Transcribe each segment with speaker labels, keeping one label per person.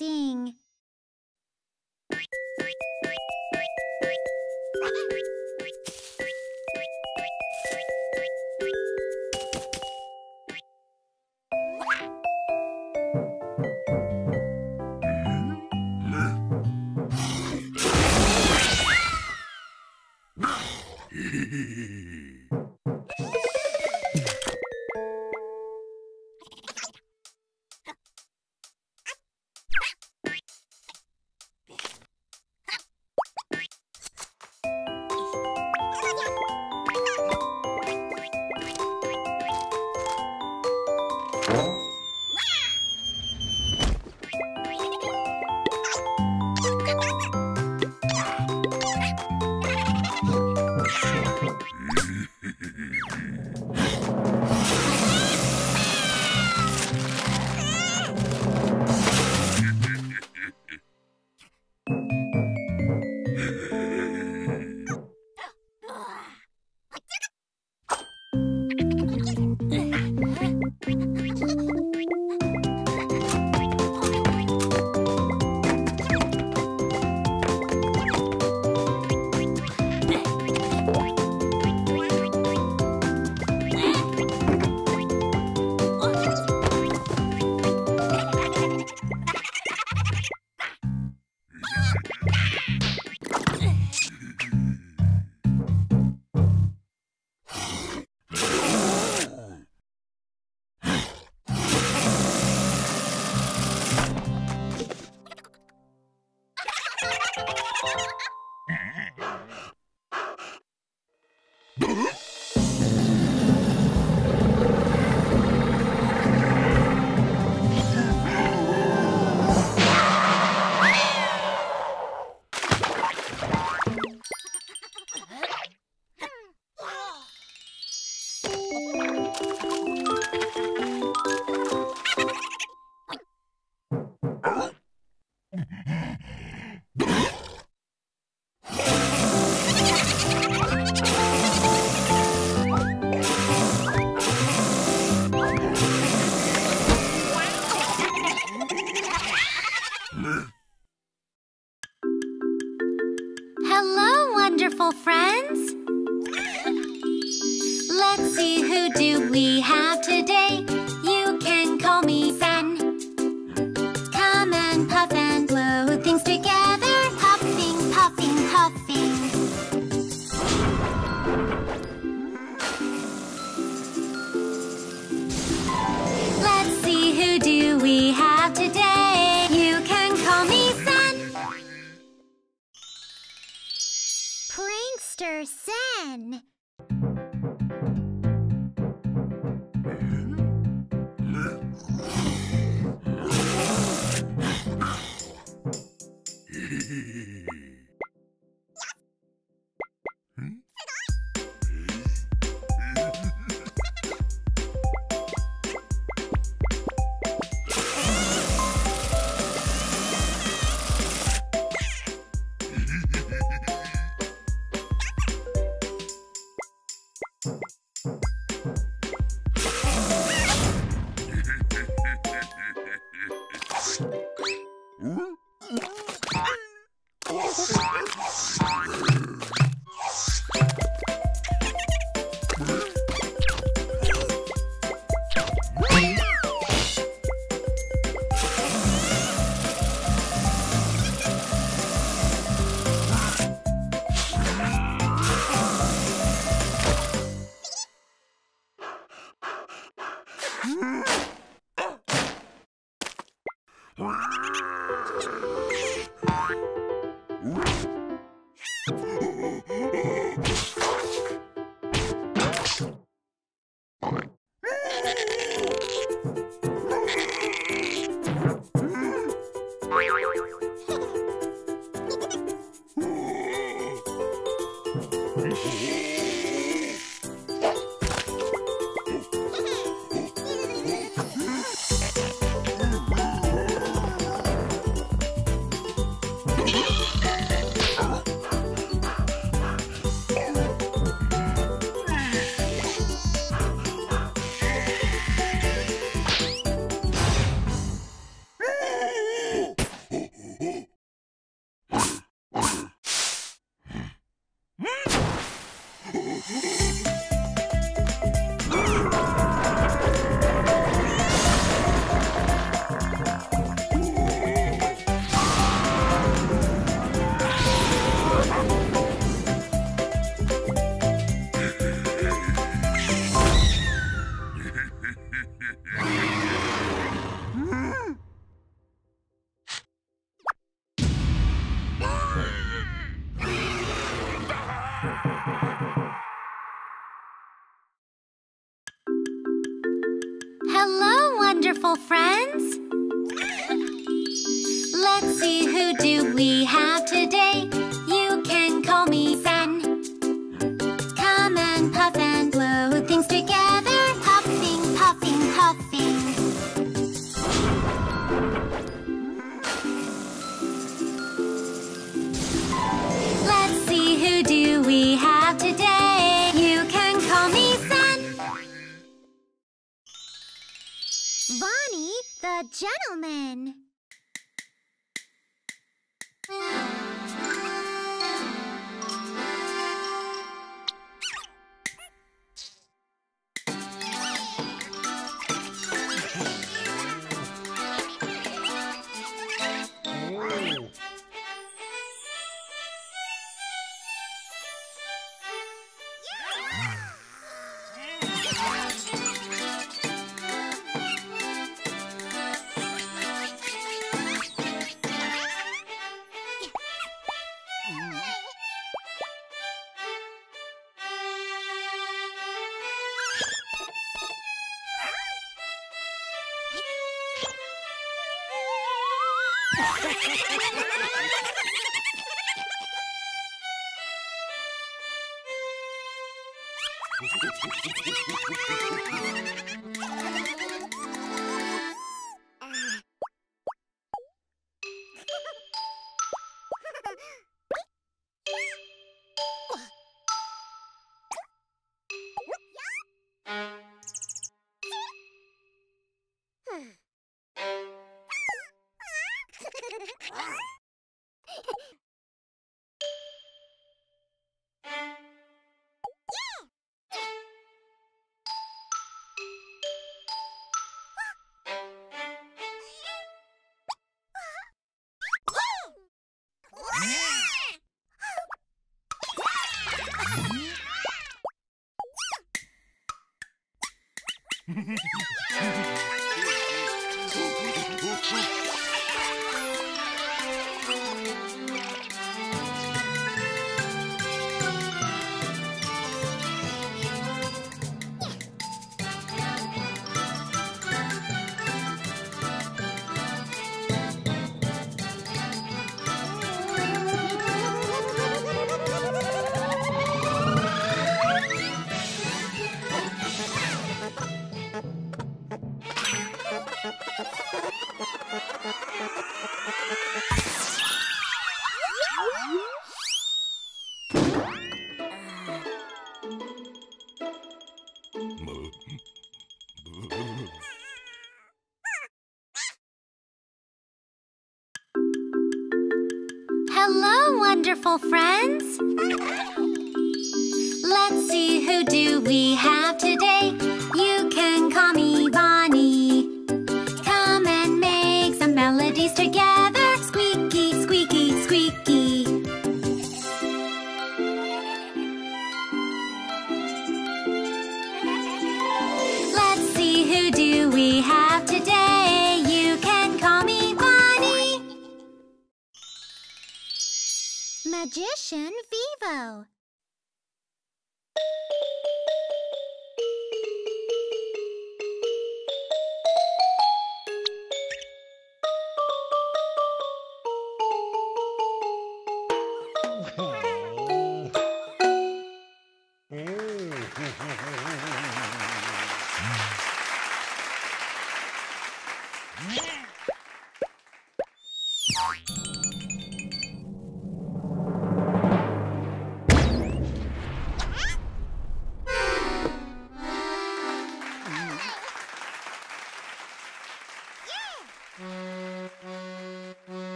Speaker 1: building. Wonderful friends. Let's see who do we have today.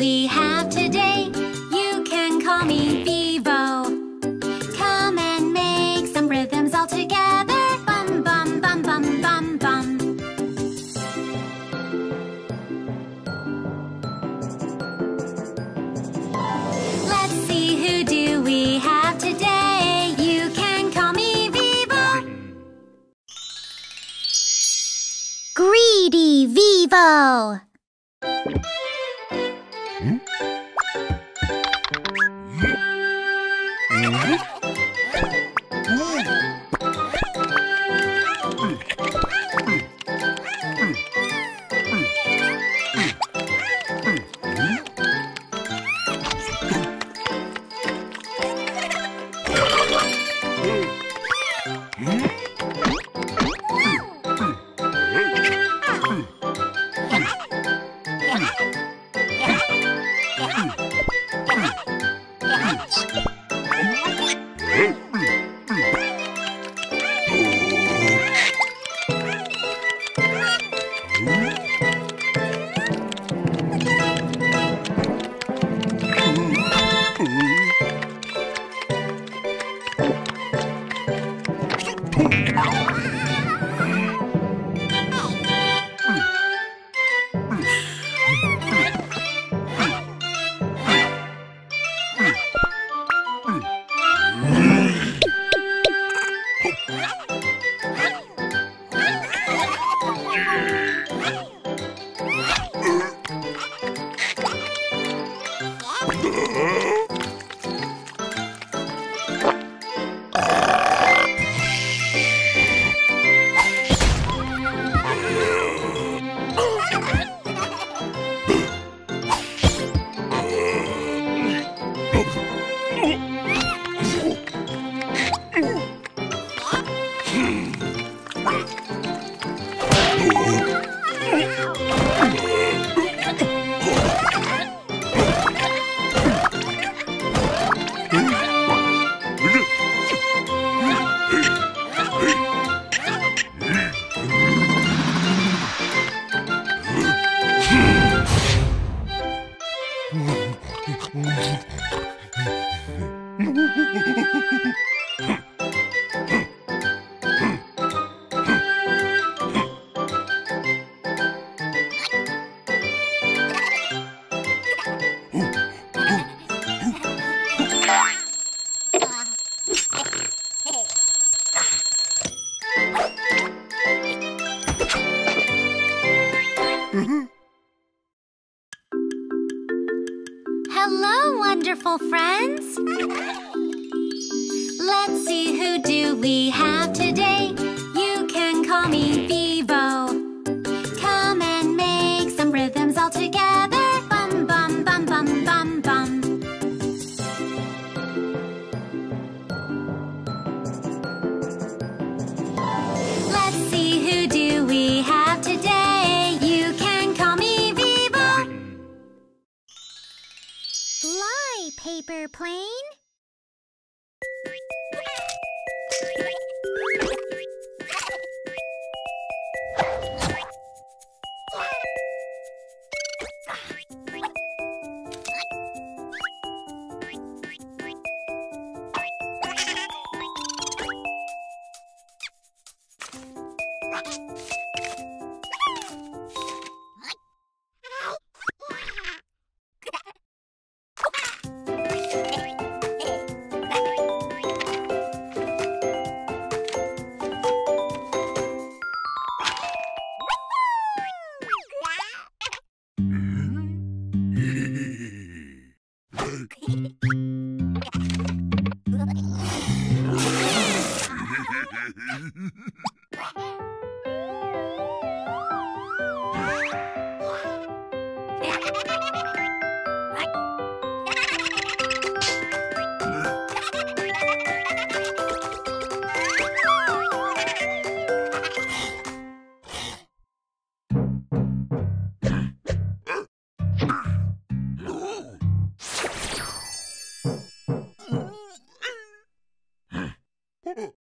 Speaker 1: We have today. You can call me Vivo. Come and make some rhythms all together. Bum, bum, bum, bum, bum, bum. Let's see who do we have today. You can call me Vivo. Greedy Vivo.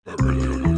Speaker 1: Earlier.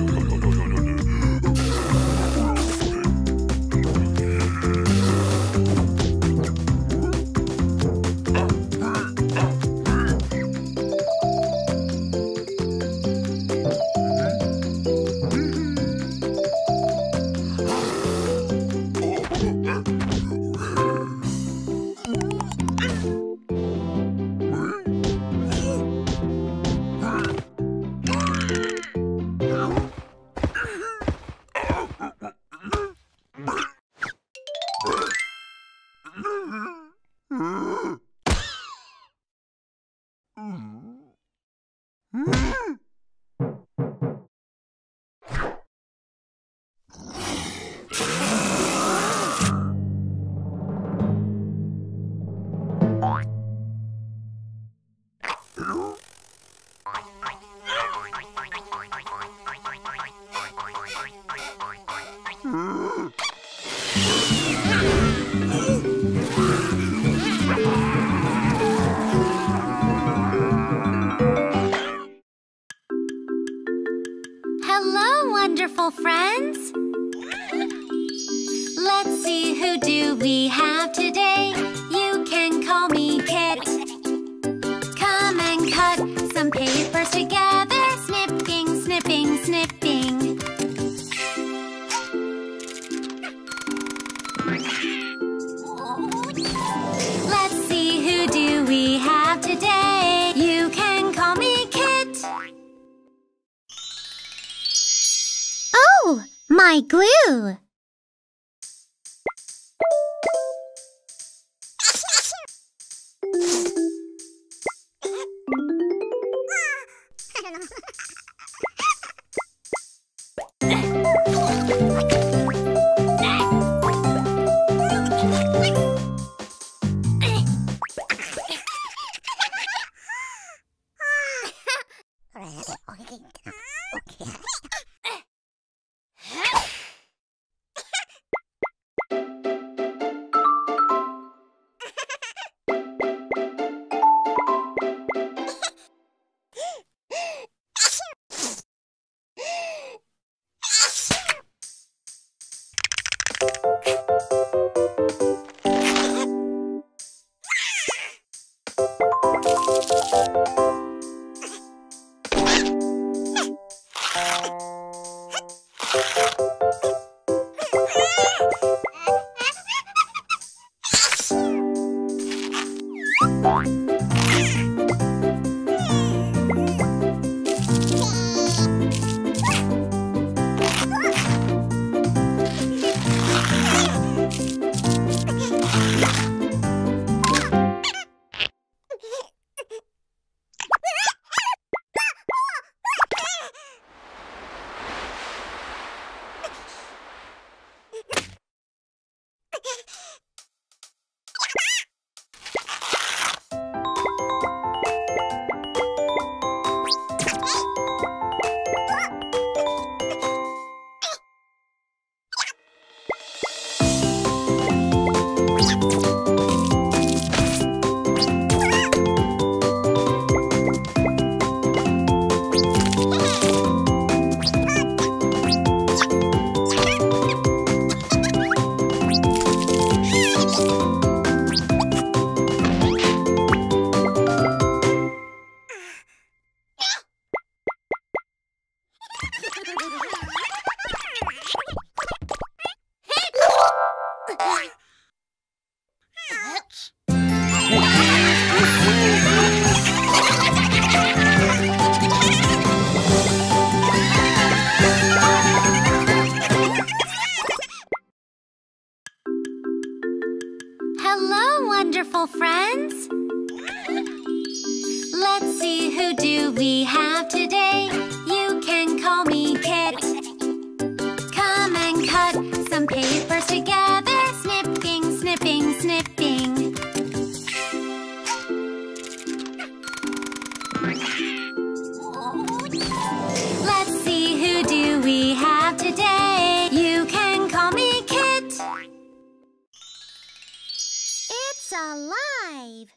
Speaker 1: It's alive.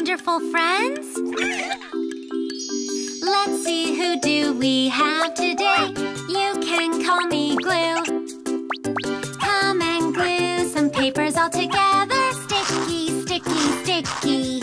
Speaker 1: wonderful friends? Let's see who do we have today. You can call me Glue. Come and glue some papers all together. Sticky, sticky, sticky.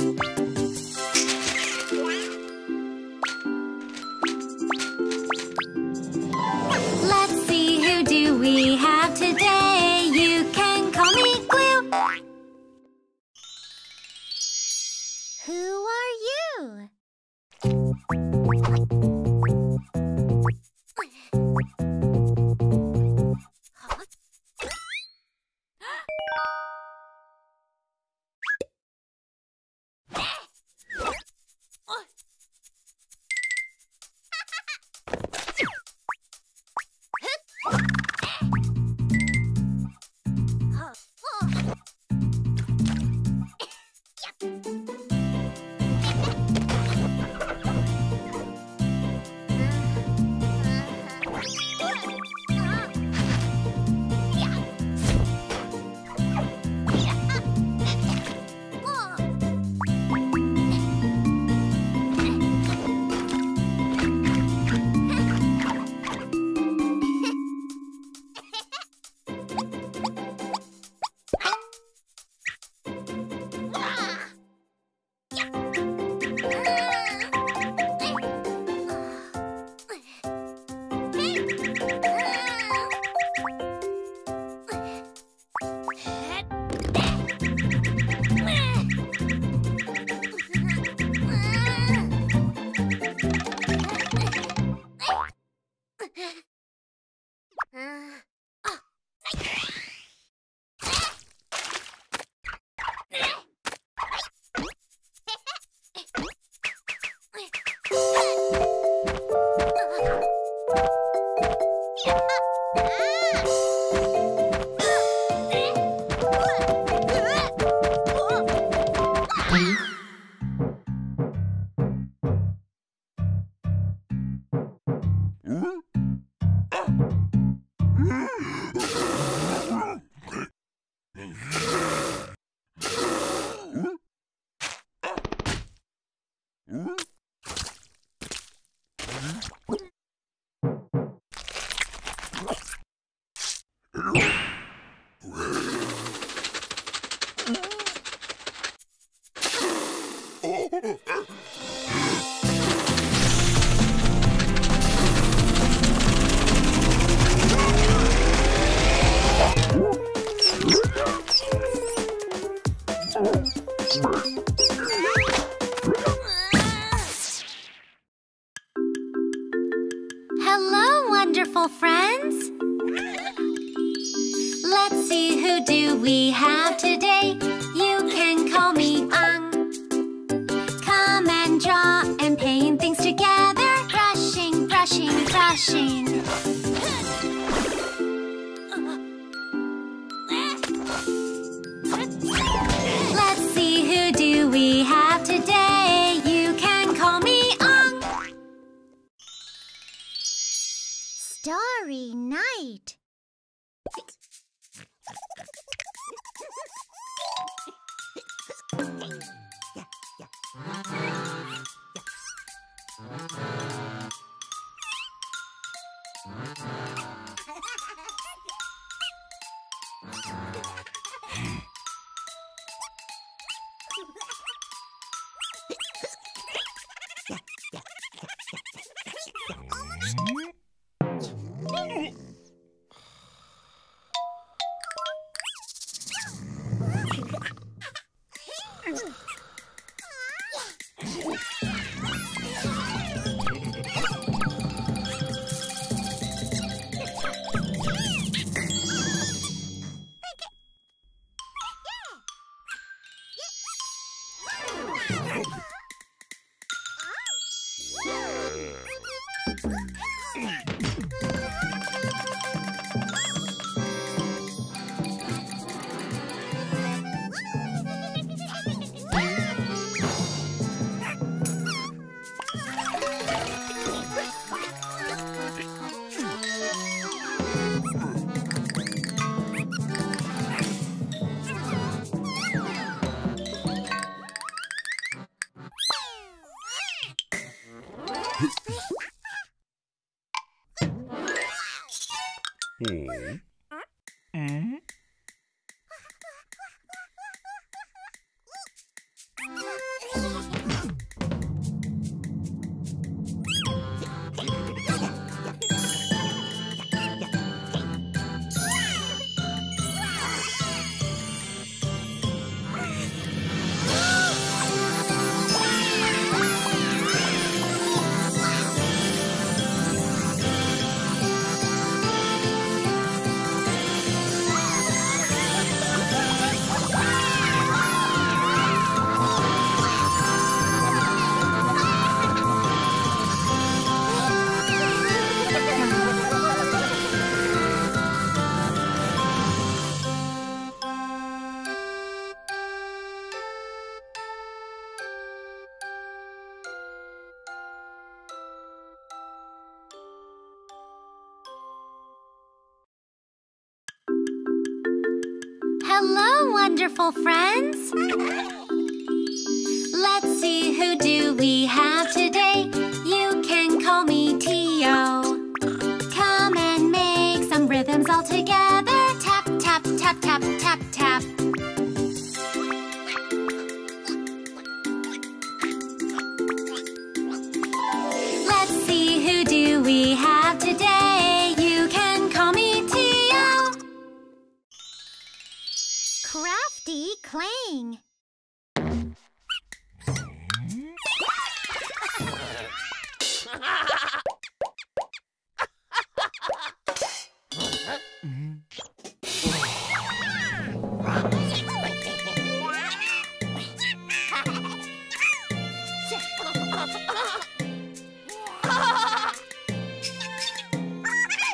Speaker 1: Wonderful friends.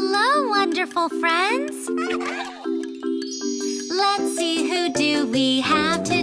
Speaker 1: Hello, wonderful friends! Let's see who do we have today.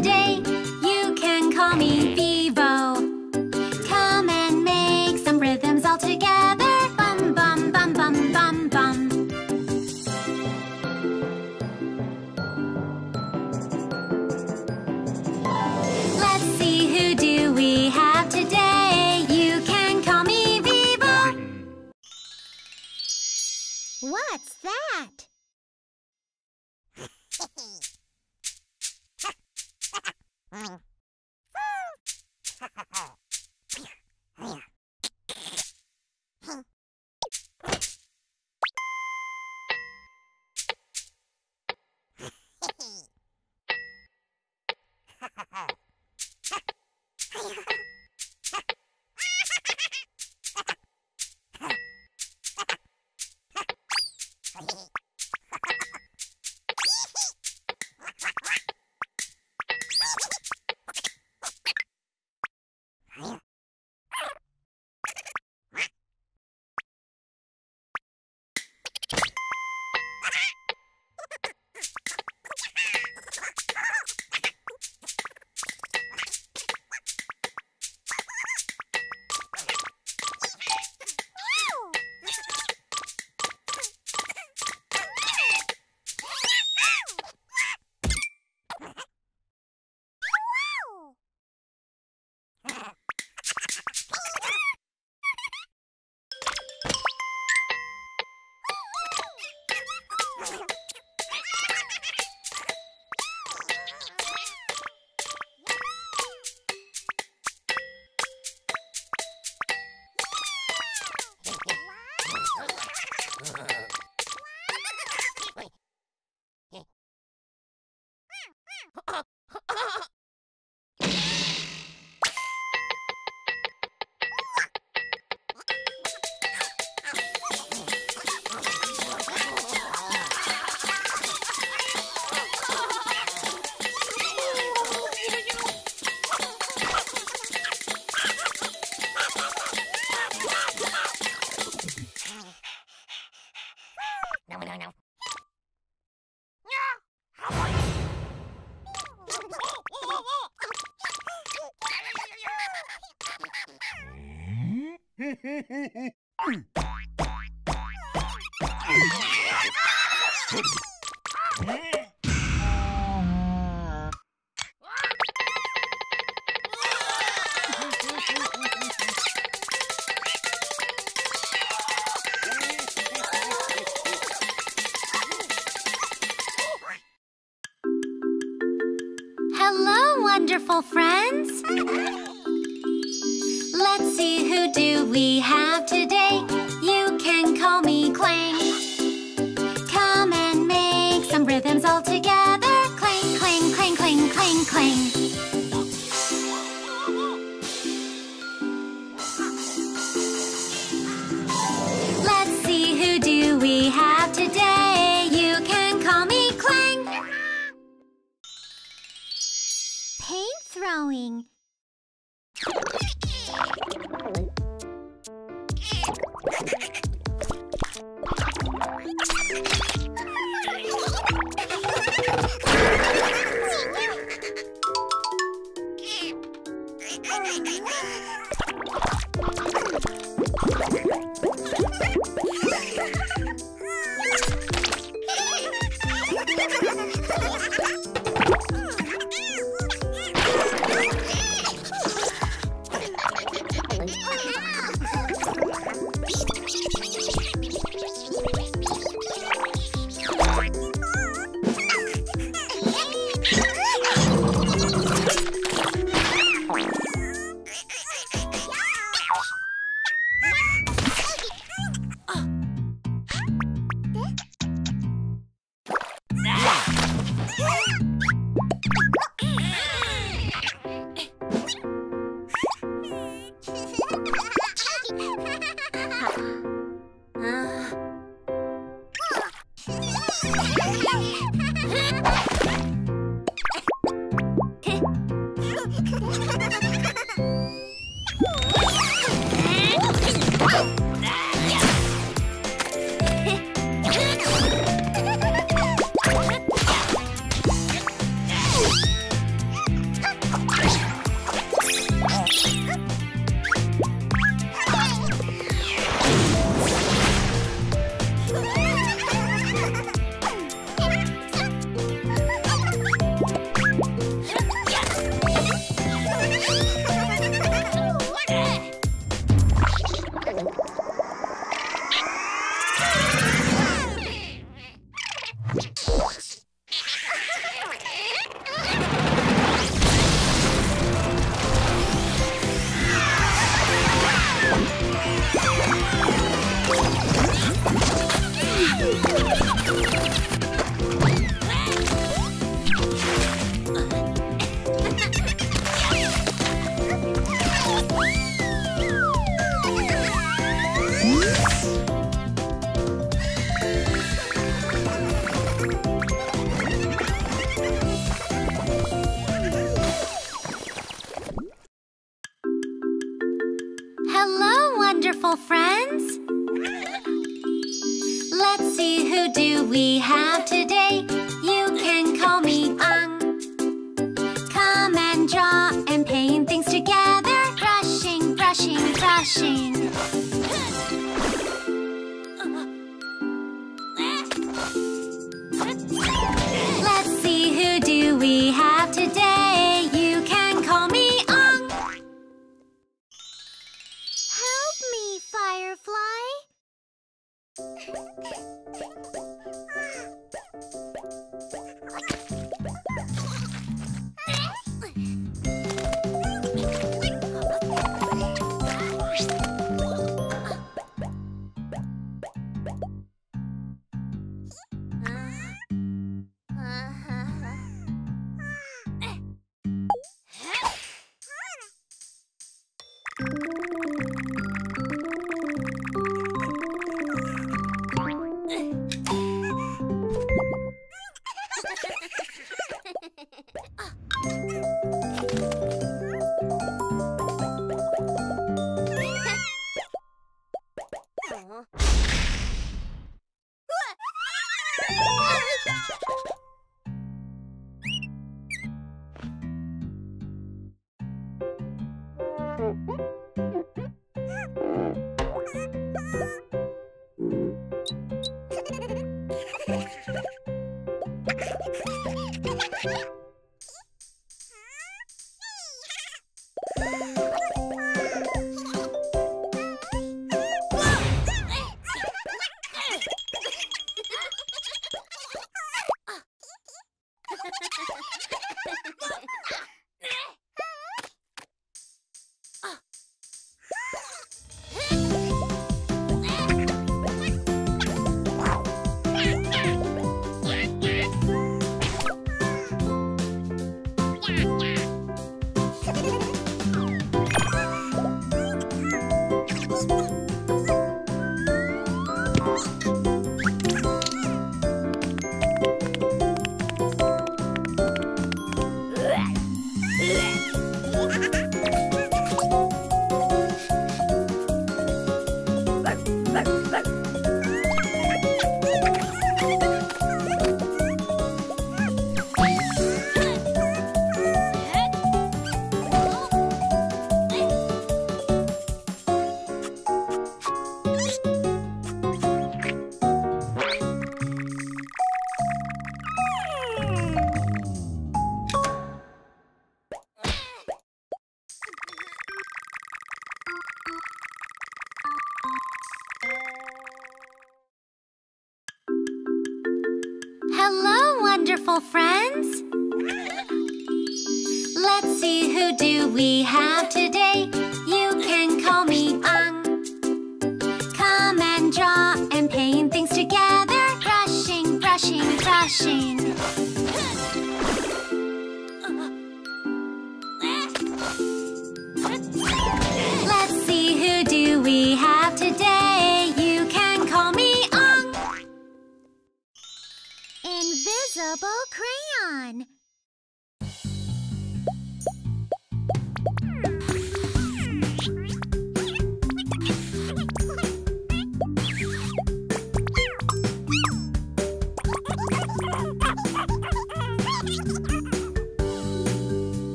Speaker 1: Invisible crayon.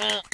Speaker 1: Mm-hmm.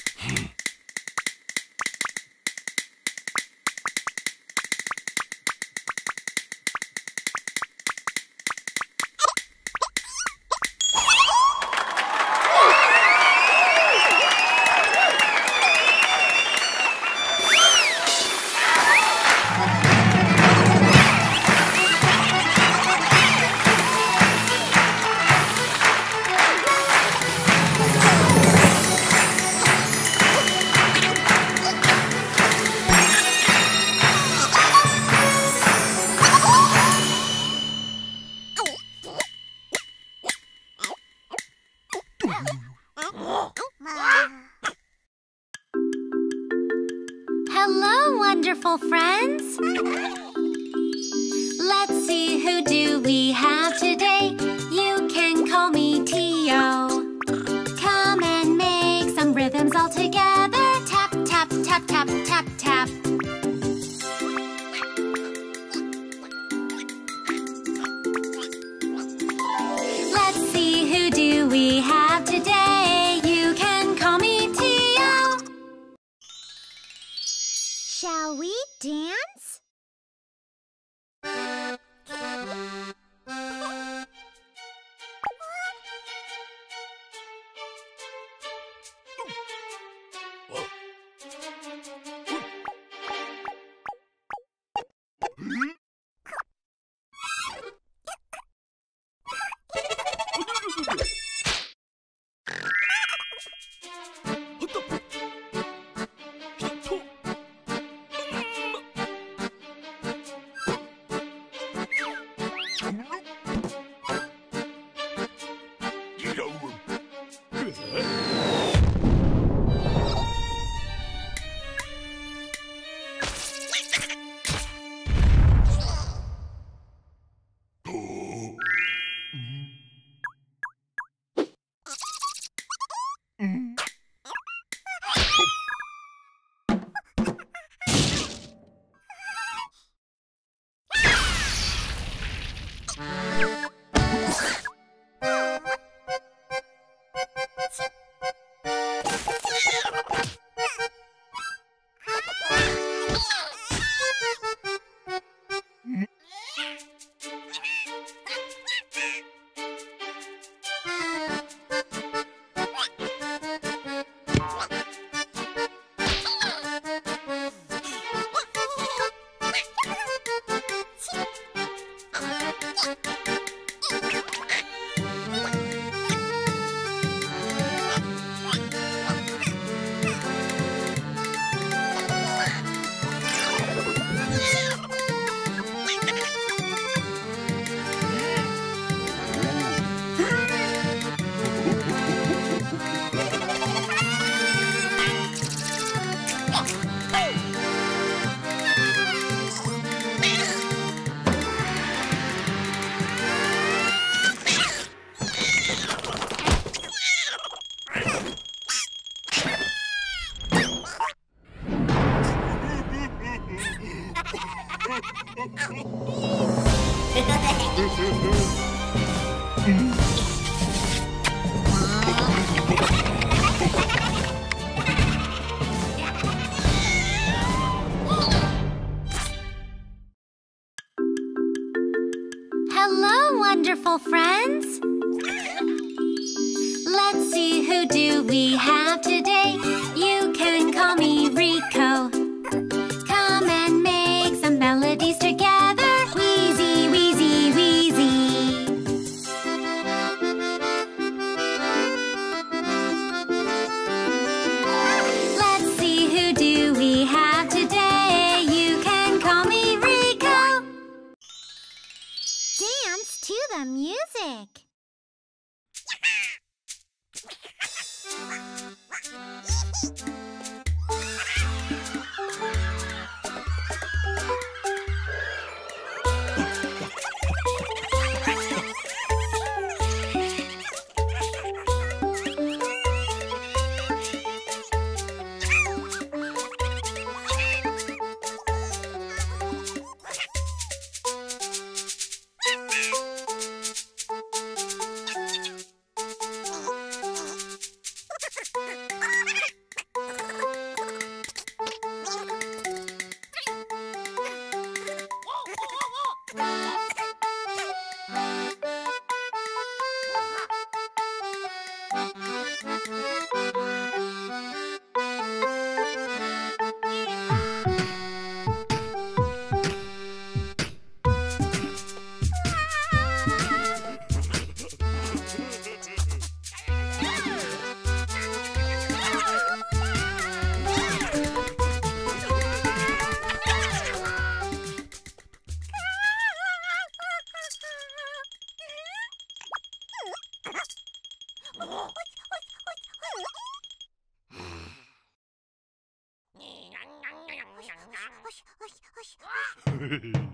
Speaker 1: Hehehehe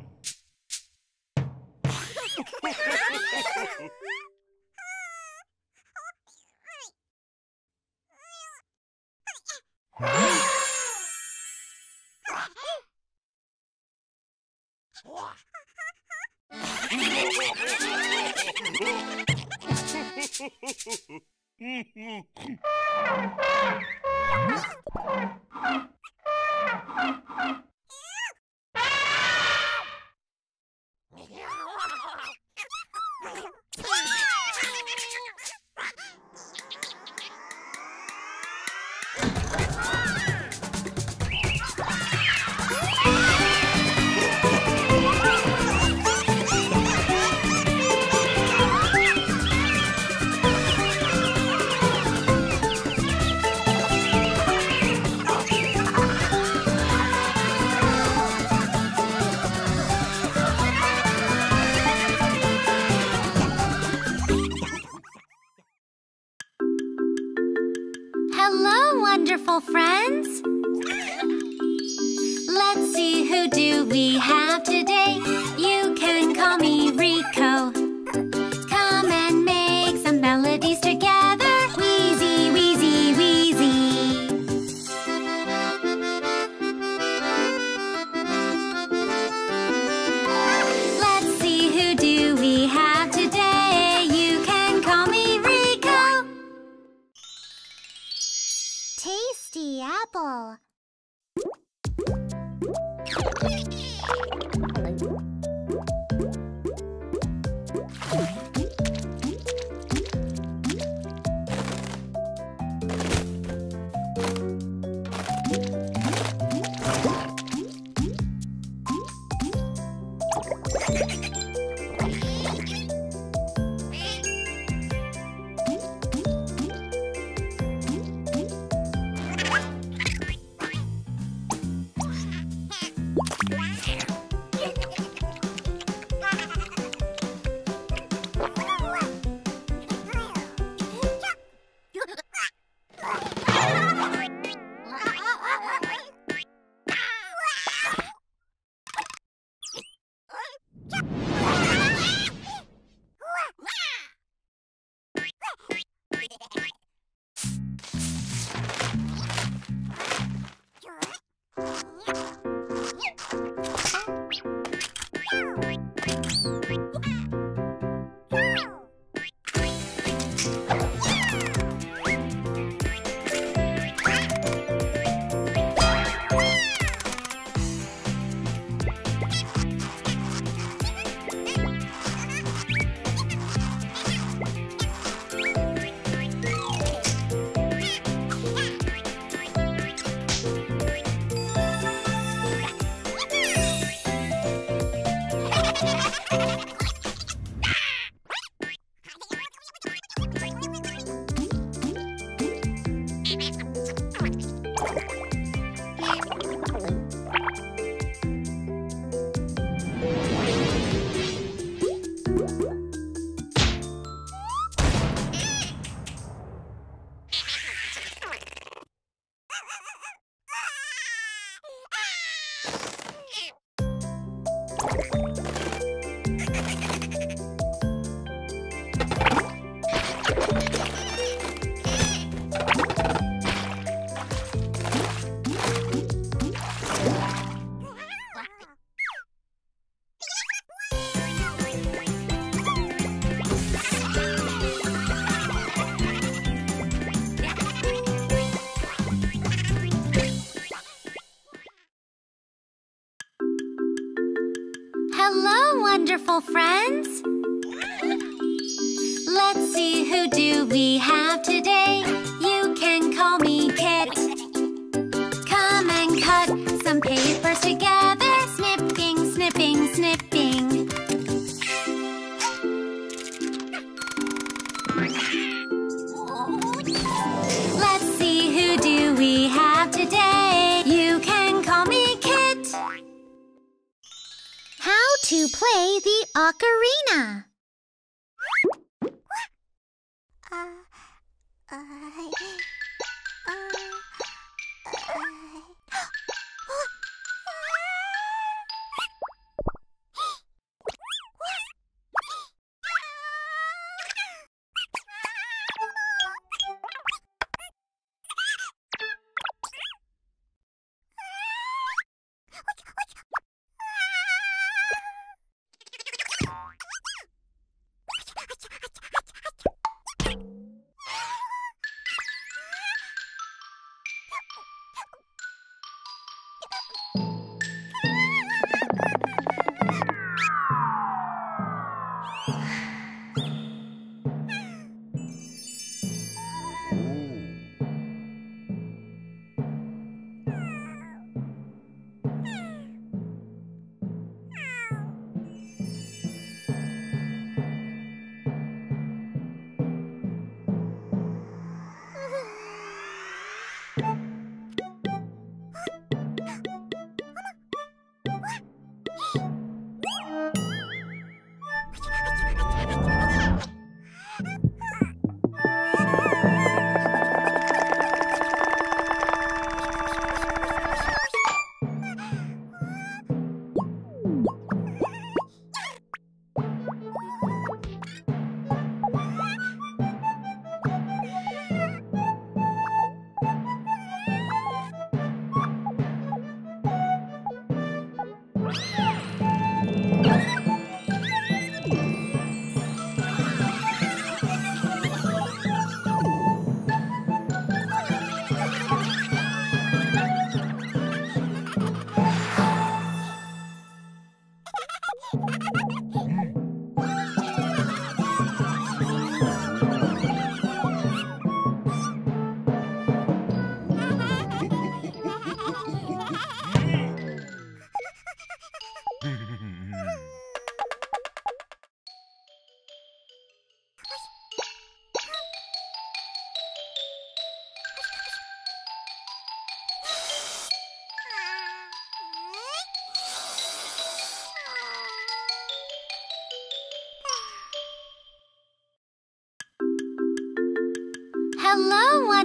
Speaker 1: Yeah.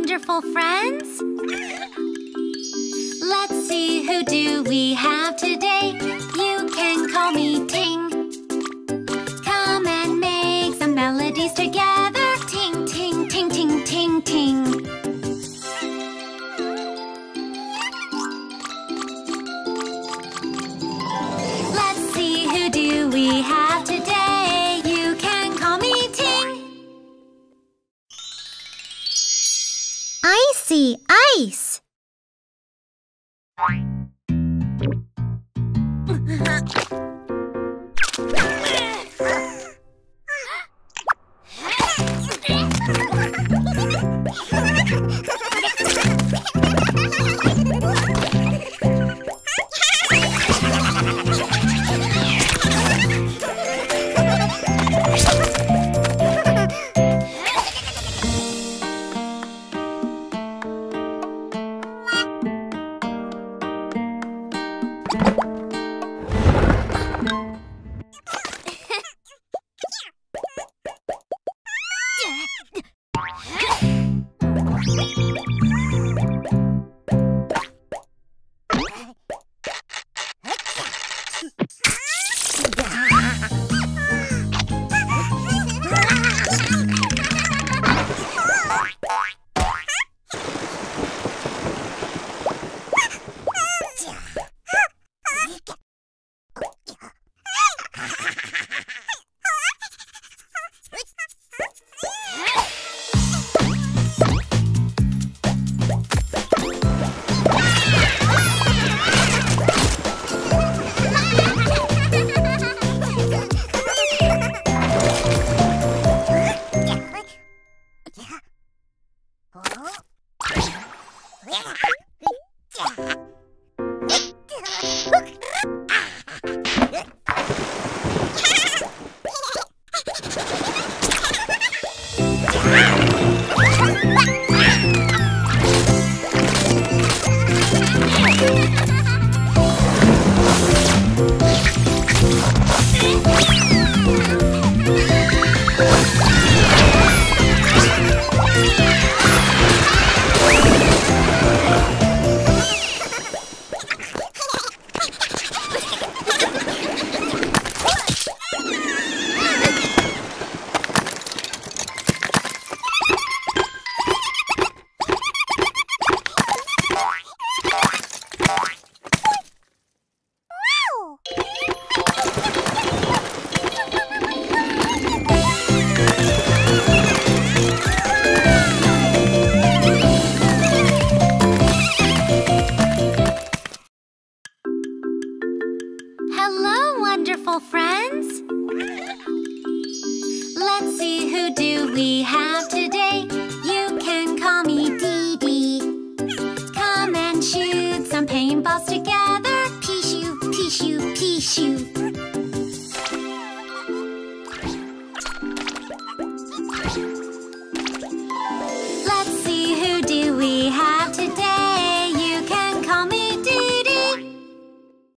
Speaker 1: wonderful friends. Let's see who do we have today. You can call me Ting. Come and make some melodies together.